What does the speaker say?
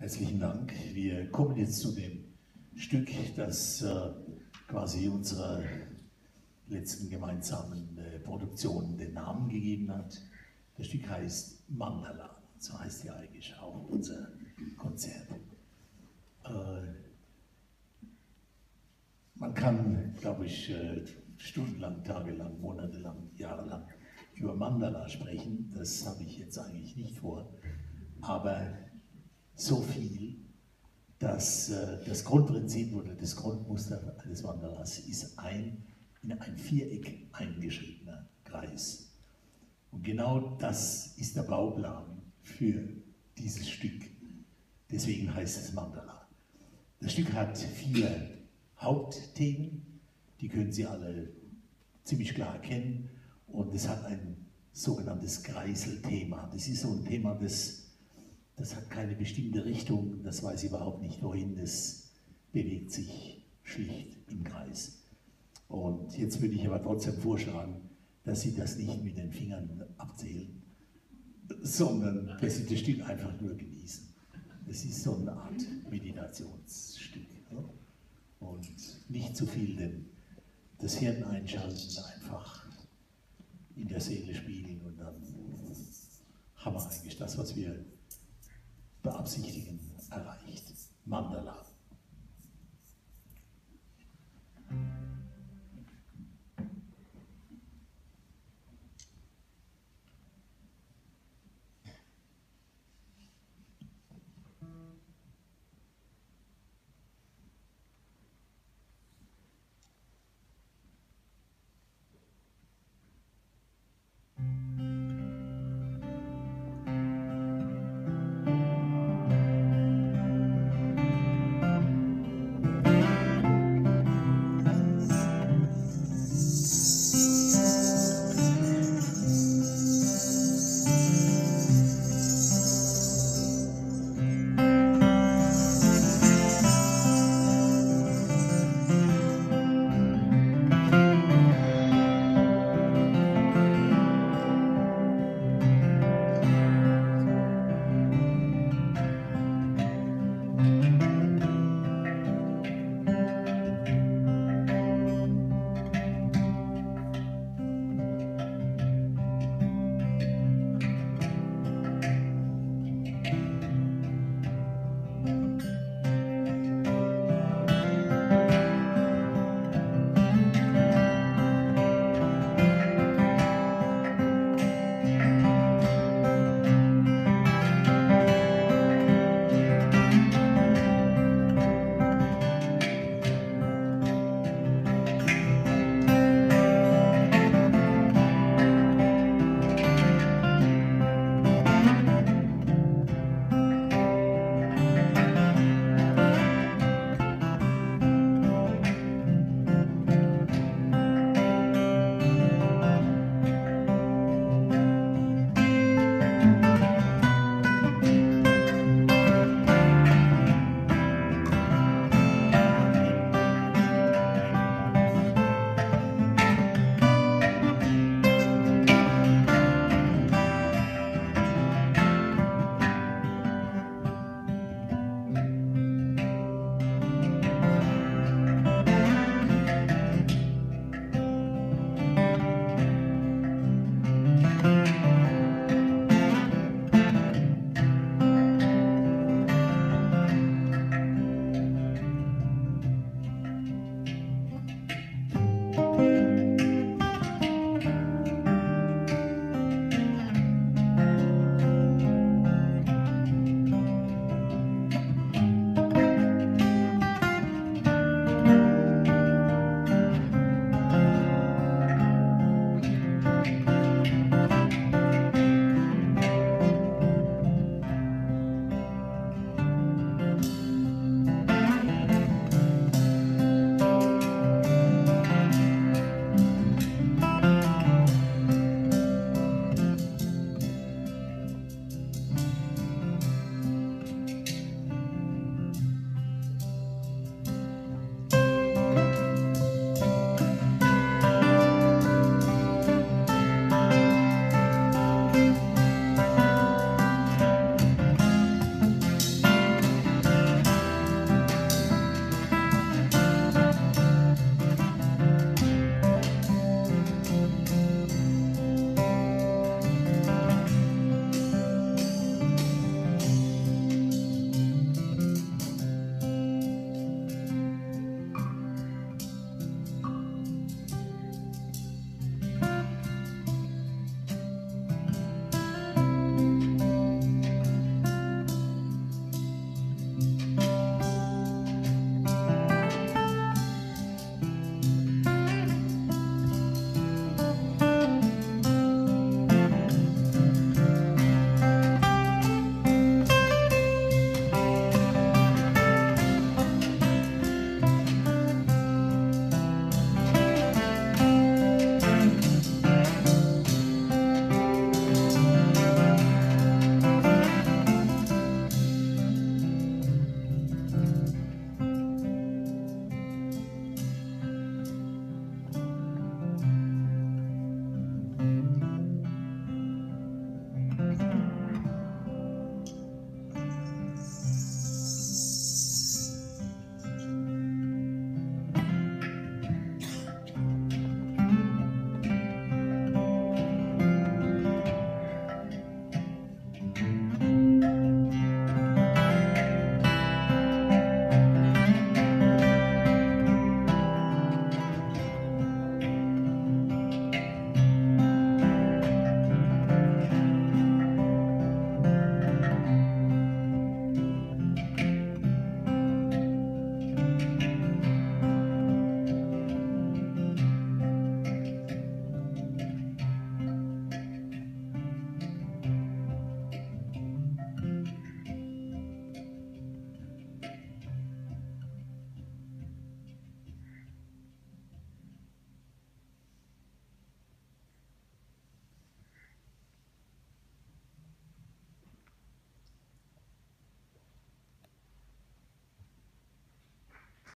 Herzlichen Dank. Wir kommen jetzt zu dem Stück, das äh, quasi unserer letzten gemeinsamen äh, Produktion den Namen gegeben hat. Das Stück heißt Mandala. So heißt ja eigentlich auch unser Konzert. Äh, man kann, glaube ich, stundenlang, tagelang, monatelang, jahrelang über Mandala sprechen. Das habe ich jetzt eigentlich nicht vor. Aber so viel, dass äh, das Grundprinzip oder das Grundmuster eines Mandalas ist ein in ein Viereck eingeschriebener Kreis. Und genau das ist der Bauplan für dieses Stück. Deswegen heißt es Mandala. Das Stück hat vier Hauptthemen, die können Sie alle ziemlich klar erkennen. Und es hat ein sogenanntes Kreiselthema. Das ist so ein Thema, das, das hat keine bestimmte Richtung, das weiß überhaupt nicht wohin, das bewegt sich schlicht im Kreis. Und jetzt würde ich aber trotzdem vorschlagen, dass Sie das nicht mit den Fingern abzählen, sondern dass Sie das Stück einfach nur genießen. Es ist so eine Art Meditationsstück. Ne? Und nicht zu viel denn das Hirn einschalten, einfach in der Seele spiegeln und dann haben wir eigentlich das, was wir beabsichtigen, erreicht. Mandala.